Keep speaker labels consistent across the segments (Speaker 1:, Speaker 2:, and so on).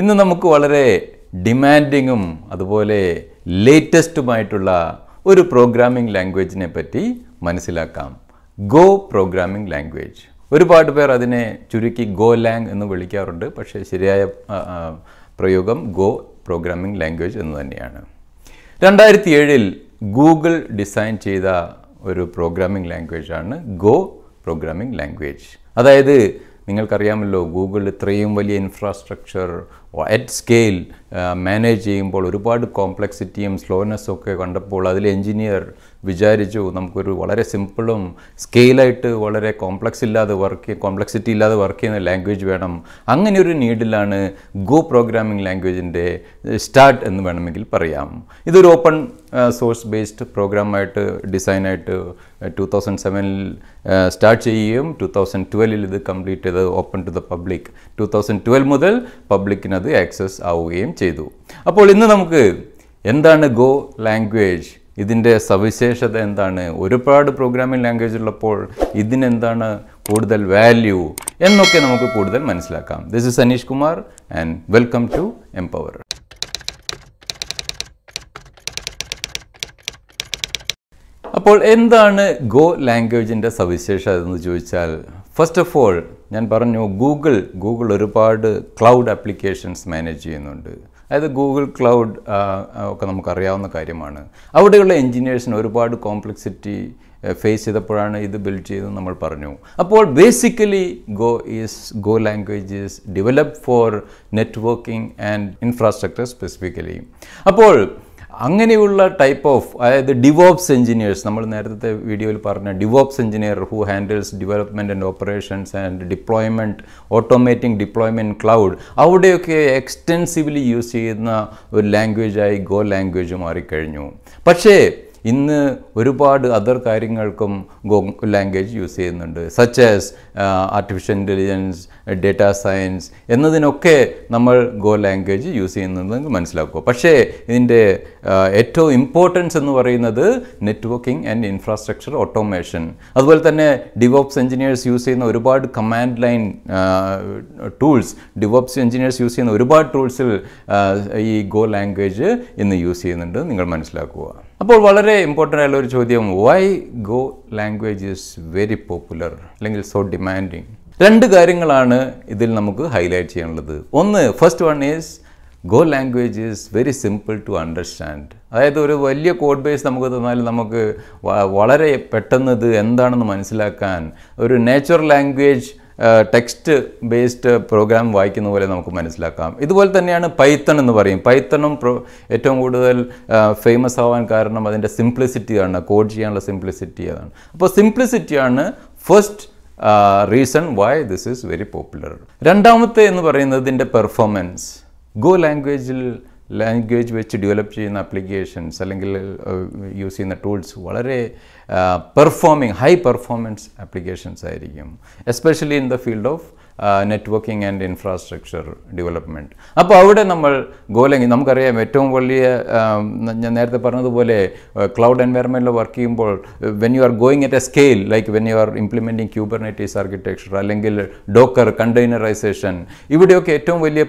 Speaker 1: ഇന്ന് നമുക്ക് വളരെ ഡിമാൻഡിങ്ങും അതുപോലെ ലേറ്റസ്റ്റുമായിട്ടുള്ള ഒരു പ്രോഗ്രാമിംഗ് ലാംഗ്വേജിനെ പറ്റി മനസ്സിലാക്കാം. ഗോ പ്രോഗ്രാമിംഗ് ലാംഗ്വേജ് ഒരുപാട് പേർ അതിനെ ചുരുക്കി ഗോ ലാങ് എന്ന് വിളിക്കാറുണ്ട് പക്ഷേ ശരിയായ പ്രയോഗം ഗോ പ്രോഗ്രാമിംഗ് ലാംഗ്വേജ് എന്ന് തന്നെയാണ്. രണ്ടായിരത്തി ഏഴിൽ ഗൂഗിൾ ഡിസൈൻ ചെയ്ത ഒരു പ്രോഗ്രാമിംഗ് ലാംഗ്വേജാണ് ഗോ പ്രോഗ്രാമിംഗ് ലാംഗ്വേജ് അതായത് നിങ്ങൾക്കറിയാമല്ലോ ഗൂഗിൾ ഇത്രയും വലിയ ഇൻഫ്രാസ്ട്രക്ചർ അറ്റ് സ്കെയിൽ മാനേജ് ചെയ്യുമ്പോൾ ഒരുപാട് കോംപ്ലക്സിറ്റിയും സ്ലോനെസ്സും ഒക്കെ കണ്ടപ്പോൾ അതിൽ എഞ്ചിനീയർ വിചാരിച്ചു. നമുക്കൊരു വളരെ സിമ്പിളും സ്കെയിലായിട്ട് വളരെ കോംപ്ലക്സ് ഇല്ലാതെ വർക്ക് കോംപ്ലക്സിറ്റി ഇല്ലാതെ വർക്ക് ചെയ്യുന്ന ലാംഗ്വേജ് വേണം. അങ്ങനെ ഒരു നീഡിലാണ് ഗോ പ്രോഗ്രാമിംഗ് ലാംഗ്വേജിന്റെ സ്റ്റാർട്ട് എന്ന് വേണമെങ്കിൽ പറയാം. ഇതൊരു ഓപ്പൺ സോഴ്സ് ബേസ്ഡ് പ്രോഗ്രാമായിട്ട് ഡിസൈനായിട്ട് ടു തൗസൻഡ് സെവനിൽ സ്റ്റാർട്ട് ചെയ്യുകയും ടു തൗസൻഡ് ട്വൽവിൽ ഇത് കംപ്ലീറ്റ് ചെയ്ത് open to the public two thousand twelve മുതൽ പബ്ലിക്കിനത് ആക്സസ് ആവുകയും ചെയ്തു. അപ്പോൾ ഇന്ന് നമുക്ക് എന്താണ് ഗോ ലാംഗ്വേജ് ഇതിന്റെ സവിശേഷത എന്താണ്? ഒരുപാട് പ്രോഗ്രാമിംഗ് ലാംഗ്വേജ് ഉള്ളപ്പോൾ ഇതിനെന്താണ് കൂടുതൽ വാല്യൂ എന്നൊക്കെ നമുക്ക് കൂടുതൽ മനസ്സിലാക്കാം. This is Anish Kumar and welcome to Empower അപ്പോൾ എന്താണ് ഗോ ലാംഗ്വേജിന്റെ സവിശേഷത എന്ന് ചോദിച്ചാൽ ഫസ്റ്റ് ഓഫ് ഓൾ ഞാൻ പറഞ്ഞു ഗൂഗിൾ ഗൂഗിൾ ഒരുപാട് ക്ലൗഡ് ആപ്ലിക്കേഷൻസ് മാനേജ് ചെയ്യുന്നുണ്ട്. അതായത് ഗൂഗിൾ ക്ലൗഡ് ഒക്കെ നമുക്കറിയാവുന്ന കാര്യമാണ്. അവിടെയുള്ള എൻജിനീയേഴ്സിന് ഒരുപാട് കോംപ്ലക്സിറ്റി ഫേസ് ചെയ്തപ്പോഴാണ് ഇത് ബിൽഡ് ചെയ്തത് നമ്മൾ പറഞ്ഞു. അപ്പോൾ basically go is go language is develop for networking and infrastructure specifically. അപ്പോൾ അങ്ങനെയുള്ള ടൈപ്പ് ഓഫ് അതായത് ഡിവോപ്സ് എഞ്ചിനീയേഴ്സ് നമ്മൾ നേരത്തെ വീഡിയോയിൽ പറഞ്ഞ DevOps engineer who handles development and operations and deployment automating deployment cloud അവിടെയൊക്കെ എക്സ്റ്റെൻസീവ്ലി യൂസ് ചെയ്യുന്ന ഒരു ലാംഗ്വേജായി ഗോ ലാംഗ്വേജ് മാറിക്കഴിഞ്ഞു. പക്ഷേ ഇന്ന് ഒരുപാട് അതർ കാര്യങ്ങൾക്കും ഗോ ലാംഗ്വേജ് യൂസ് ചെയ്യുന്നുണ്ട് such as artificial intelligence data science എന്നതിനൊക്കെ നമ്മൾ ഗോ ലാംഗ്വേജ് യൂസ് ചെയ്യുന്നത് മനസ്സിലാക്കുക. പക്ഷേ ഇതിന്റെ ഏറ്റവും ഇമ്പോർട്ടൻസ് എന്ന് പറയുന്നത് നെറ്റ്വർക്കിംഗ് ആൻഡ് ഇൻഫ്രാസ്ട്രക്ചർ ഓട്ടോമേഷൻ അതുപോലെ തന്നെ ഡിവോപ്സ് എഞ്ചിനീയേഴ്സ് യൂസ് ചെയ്യുന്ന ഒരുപാട് command line tools DevOps engineers use ചെയ്യുന്ന ഒരുപാട് ടൂൾസിൽ ഈ ഗോ ലാംഗ്വേജ് ഇന്ന് യൂസ് ചെയ്യുന്നുണ്ട് നിങ്ങൾ മനസ്സിലാക്കുക. അപ്പോൾ വളരെ ഇമ്പോർട്ടന്റ് ആയുള്ള ഒരു ചോദ്യം why Go language is very popular അല്ലെങ്കിൽ സോ ഡിമാൻഡിങ് രണ്ട് കാര്യങ്ങളാണ് ഇതിൽ നമുക്ക് ഹൈലൈറ്റ് ചെയ്യാനുള്ളത്. ഒന്ന് first one is Go language is very simple to understand അതായത് ഒരു വലിയ കോഡ് ബേസ് നമുക്ക് തന്നാൽ നമുക്ക് വളരെ പെട്ടെന്ന് ഇത് എന്താണെന്ന് മനസ്സിലാക്കാൻ ഒരു natural language text based program വായിക്കുന്ന പോലെ നമുക്ക് മനസ്സിലാക്കാം. ഇതുപോലെ തന്നെയാണ് പൈത്തൺ എന്ന് പറയും. പൈത്തണും ഏറ്റവും കൂടുതൽ ഫേമസ് ആവാൻ കാരണം അതിന്റെ സിംപ്ലിസിറ്റിയാണ് കോഡ് ചെയ്യാനുള്ള സിംപ്ലിസിറ്റി അതാണ് അപ്പോൾ സിംപ്ലിസിറ്റിയാണ് first reason why this is very popular രണ്ടാമത്തെ എന്ന് പറയുന്നത് ഇതിന്റെ പെർഫോമൻസ് ഗോ ലാംഗ്വേജിൽ ലാംഗ്വേജ് വെച്ച് ഡെവലപ്പ് ചെയ്യുന്ന ആപ്ലിക്കേഷൻസ് അല്ലെങ്കിൽ യൂസ് ചെയ്യുന്ന ടൂൾസ് വളരെ പെർഫോമിങ് ഹൈ പെർഫോമൻസ് ആപ്ലിക്കേഷൻസ് ആയിരിക്കും. Especially in the field of networking and infrastructure development അപ്പോൾ അവിടെ നമ്മൾ ഗോലെങ്കിൽ നമുക്കറിയാം ഏറ്റവും വലിയ ഞാൻ നേരത്തെ പറഞ്ഞതുപോലെ ക്ലൗഡ് എൻവയറമെന്റിൽ വർക്ക് ചെയ്യുമ്പോൾ when you are going at a scale like when you are implementing Kubernetes architecture അല്ലെങ്കിൽ ഡോക്കർ കണ്ടെയ്നറൈസേഷൻ ഇവിടെയൊക്കെ ഏറ്റവും വലിയ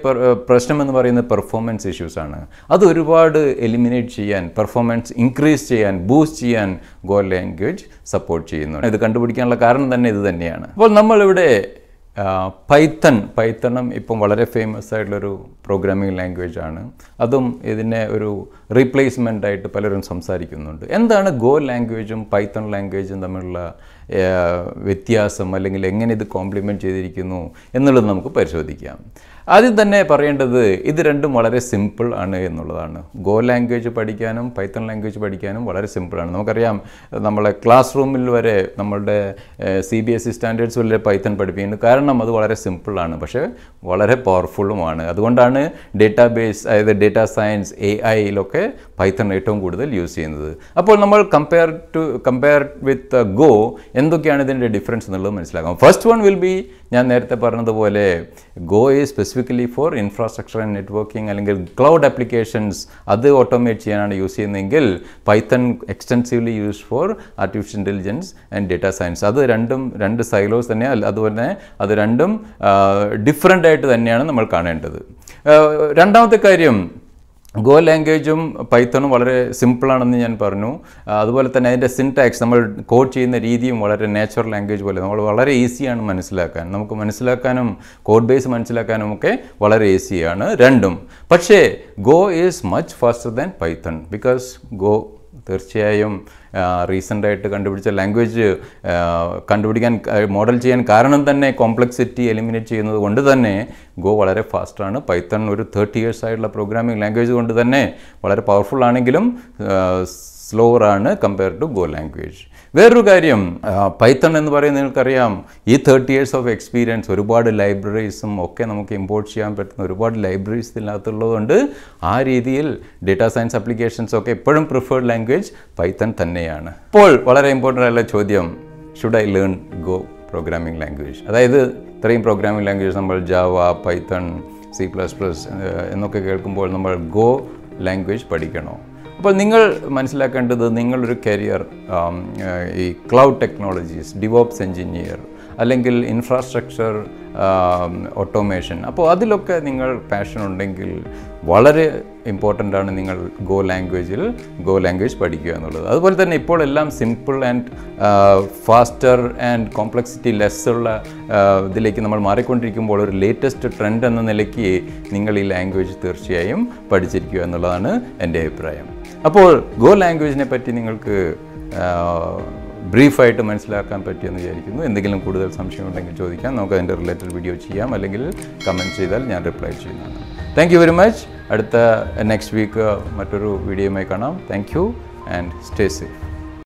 Speaker 1: പ്രശ്നമെന്ന് പറയുന്നത് പെർഫോമൻസ് ഇഷ്യൂസാണ് അത് ഒരുപാട് എലിമിനേറ്റ് ചെയ്യാൻ പെർഫോമൻസ് ഇൻക്രീസ് ചെയ്യാൻ ബൂസ്റ്റ് ചെയ്യാൻ ഗോ ലാംഗ്വേജ് സപ്പോർട്ട് ചെയ്യുന്നു ഇത് കണ്ടുപിടിക്കാനുള്ള കാരണം തന്നെ ഇത് തന്നെയാണ്. അപ്പോൾ നമ്മളിവിടെ പൈത്തൺ പൈത്തണം ഇപ്പം വളരെ ഫേമസ് ആയിട്ടുള്ളൊരു പ്രോഗ്രാമിംഗ് ലാംഗ്വേജ് ആണ്. അതും ഇതിനെ ഒരു റീപ്ലേസ്മെന്റ് ആയിട്ട് പലരും സംസാരിക്കുന്നുണ്ട്. എന്താണ് ഗോ ലാംഗ്വേജും പൈത്തൺ ലാംഗ്വേജും തമ്മിലുള്ള വ്യത്യാസം അല്ലെങ്കിൽ എങ്ങനെ ഇത് കോംപ്ലിമെന്റ് ചെയ്തിരിക്കുന്നു എന്നുള്ളത് നമുക്ക് പരിശോധിക്കാം. ആദ്യം തന്നെ പറയേണ്ടത് ഇത് രണ്ടും വളരെ സിമ്പിൾ ആണ് എന്നുള്ളതാണ്. ഗോ ലാംഗ്വേജ് പഠിക്കാനും പൈത്തൺ ലാംഗ്വേജ് പഠിക്കാനും വളരെ സിമ്പിളാണ് നമുക്കറിയാം നമ്മളെ ക്ലാസ് റൂമിൽ വരെ നമ്മളുടെ C B S E standards വരെ പൈത്തൺ പഠിപ്പിക്കുന്നു. കാരണം അത് വളരെ സിമ്പിളാണ് പക്ഷേ വളരെ പവർഫുള്ളുമാണ് അതുകൊണ്ടാണ് ഡേറ്റാ ബേസ് അതായത് ഡേറ്റാ സയൻസ് എ ഐയിലൊക്കെ പൈത്തൺ ഏറ്റവും കൂടുതൽ യൂസ് ചെയ്യുന്നത്. അപ്പോൾ നമ്മൾ compare to compare with Go എന്തൊക്കെയാണ് ഇതിന്റെ ഡിഫറൻസ് എന്നുള്ളത് മനസ്സിലാക്കാം. ഫസ്റ്റ് വൺ വിൽ ബി ഞാൻ നേരത്തെ പറഞ്ഞതുപോലെ Go is specifically for infrastructure and networking അല്ലെങ്കിൽ ക്ലൗഡ് ആപ്ലിക്കേഷൻസ് അത് ഓട്ടോമേറ്റ് ചെയ്യാനാണ് യൂസ് ചെയ്യുന്നതെങ്കിൽ Python extensively use for artificial intelligence and data science അത് രണ്ടും രണ്ട് സൈലോസ് തന്നെ അതുപോലെ അത് രണ്ടും ഡിഫറെന്റ് ആയിട്ട് തന്നെയാണ് നമ്മൾ കാണേണ്ടത്. ആ, രണ്ടാമത്തെ കാര്യം ഗോ ലാംഗ്വേജും പൈത്തണും വളരെ സിമ്പിളാണെന്ന് ഞാൻ പറഞ്ഞു. അതുപോലെ തന്നെ അതിന്റെ സിൻടാക്സ് നമ്മൾ കോഡ് ചെയ്യുന്ന രീതിയും വളരെ നാച്ചുറൽ ലാംഗ്വേജ് പോലെ. നമ്മൾ വളരെ ഈസിയാണ് മനസ്സിലാക്കാൻ. നമുക്ക് മനസ്സിലാക്കാനും കോഡ് ബേസ് മനസ്സിലാക്കാനും ഒക്കെ വളരെ ഈസിയാണ് രണ്ടും. പക്ഷേ Go is much faster than Python because Go തീർച്ചയായും റീസെന്റായിട്ട് കണ്ടുപിടിച്ച ലാംഗ്വേജ് കണ്ടുപിടിക്കാൻ മോഡൽ ചെയ്യാൻ കാരണം തന്നെ കോംപ്ലക്സിറ്റി എലിമിനേറ്റ് ചെയ്യുന്നത് കൊണ്ട് തന്നെ ഗോ വളരെ ഫാസ്റ്റാണ്. പൈത്തൺ ഒരു തേർട്ടി ഇയേഴ്സ് ആയിട്ടുള്ള പ്രോഗ്രാമിംഗ് ലാംഗ്വേജ് കൊണ്ട് തന്നെ വളരെ പവർഫുൾ ആണെങ്കിലും സ്ലോവർ ആണ് കമ്പയർ ടു ഗോ ലാംഗ്വേജ്. വേറൊരു കാര്യം പൈത്തൺ എന്ന് പറയുന്നത് നിങ്ങൾക്കറിയാം ഈ തേർട്ടി ഇയേഴ്സ് ഓഫ് എക്സ്പീരിയൻസ് ഒരുപാട് ലൈബ്രറീസും ഒക്കെ നമുക്ക് ഇമ്പോർട്ട് ചെയ്യാൻ പറ്റുന്ന ഒരുപാട് ലൈബ്രറീസ് ഇതിനകത്തുള്ളതുകൊണ്ട് ആ രീതിയിൽ ഡേറ്റാ സയൻസ് അപ്ലിക്കേഷൻസ് ഒക്കെ എപ്പോഴും പ്രിഫേർഡ് ലാംഗ്വേജ് പൈത്തൺ തന്നെയാണ്. ഇപ്പോൾ വളരെ ഇമ്പോർട്ടന്റ് ആയിട്ടുള്ള ചോദ്യം should I learn Go programming language അതായത് ഇത്രയും പ്രോഗ്രാമിംഗ് ലാംഗ്വേജ് നമ്മൾ Java Python C plus plus എന്നൊക്കെ കേൾക്കുമ്പോൾ നമ്മൾ ഗോ ലാംഗ്വേജ് പഠിക്കണോ? അപ്പോൾ നിങ്ങൾ മനസ്സിലാക്കേണ്ടത് നിങ്ങളൊരു കരിയർ ഈ ക്ലൗഡ് ടെക്നോളജീസ് ഡിവോപ്സ് എഞ്ചിനീയർ അല്ലെങ്കിൽ ഇൻഫ്രാസ്ട്രക്ചർ ഓട്ടോമേഷൻ അപ്പോൾ അതിലൊക്കെ നിങ്ങൾ പാഷൻ ഉണ്ടെങ്കിൽ വളരെ ഇമ്പോർട്ടന്റ് ആണ് നിങ്ങൾ ഗോ ലാംഗ്വേജിൽ ഗോ ലാംഗ്വേജ് പഠിക്കുക എന്നുള്ളത്. അതുപോലെ തന്നെ ഇപ്പോൾ എല്ലാം simple and faster and complexity less ഉള്ള ഇതിലേക്ക് നമ്മൾ മാറിക്കൊണ്ടിരിക്കുമ്പോൾ ഒരു ലേറ്റസ്റ്റ് ട്രെൻഡ് എന്ന നിലയ്ക്ക് നിങ്ങൾ ഈ ലാംഗ്വേജ് തീർച്ചയായും പഠിച്ചിരിക്കുക എന്നുള്ളതാണ് എന്റെ അഭിപ്രായം. അപ്പോൾ ഗോ ലാംഗ്വേജിനെ പറ്റി നിങ്ങൾക്ക് ബ്രീഫായിട്ട് മനസ്സിലാക്കാൻ പറ്റിയെന്ന് വിചാരിക്കുന്നു. എന്തെങ്കിലും കൂടുതൽ സംശയം ഉണ്ടെങ്കിൽ ചോദിക്കാം. നമുക്ക് അതിന്റെ റിലേറ്റഡ് വീഡിയോ ചെയ്യാം. അല്ലെങ്കിൽ കമന്റ് ചെയ്താൽ ഞാൻ റിപ്ലൈ ചെയ്യുന്നതാണ്. താങ്ക് യു വെരി മച്ച് അടുത്ത നെക്സ്റ്റ് വീക്ക് മറ്റൊരു വീഡിയോയുമായി കാണാം. Thank you and stay safe